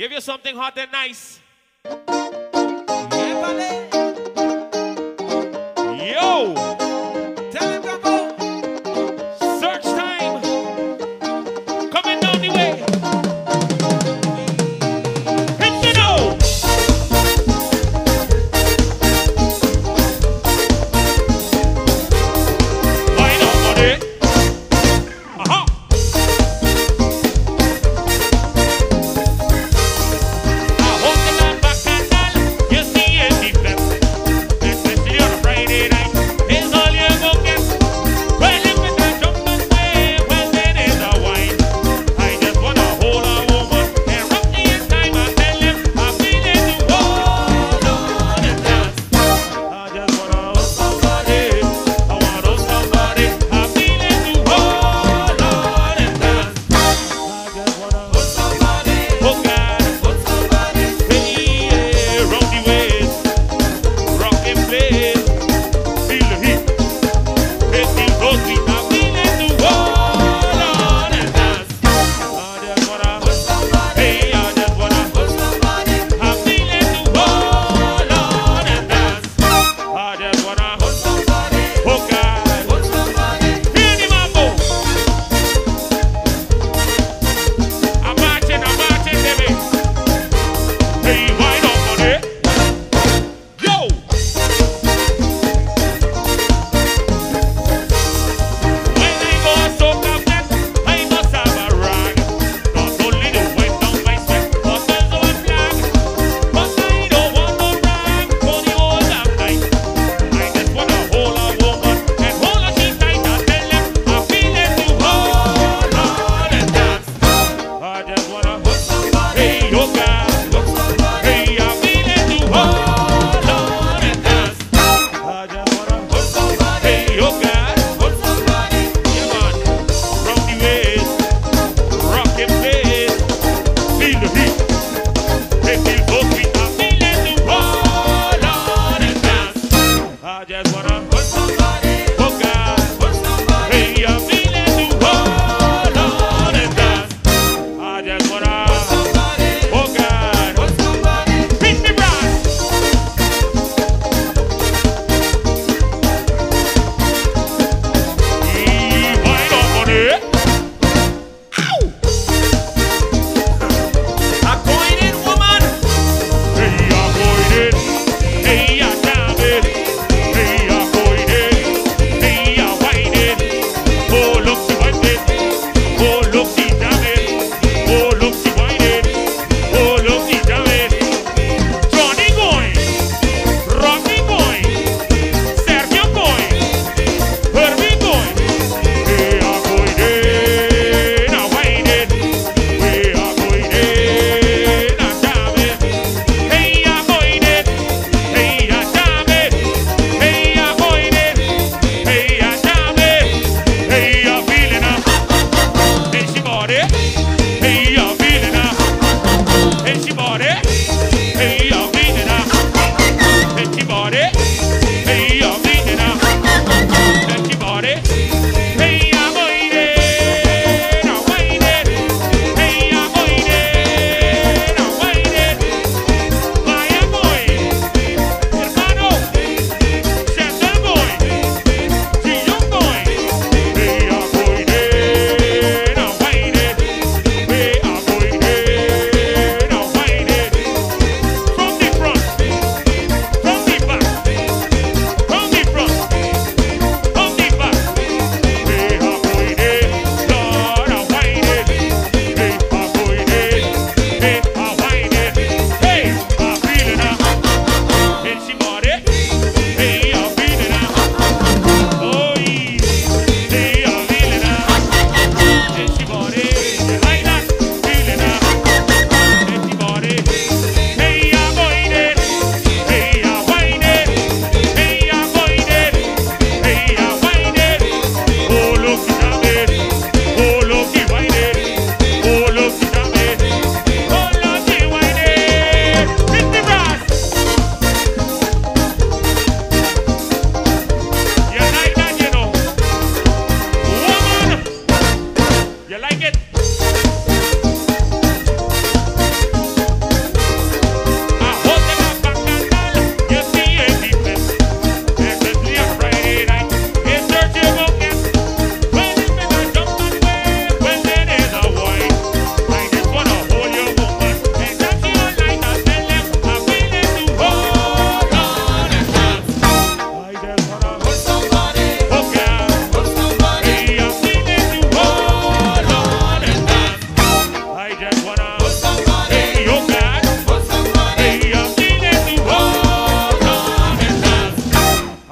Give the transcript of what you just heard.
Give you something hot and nice.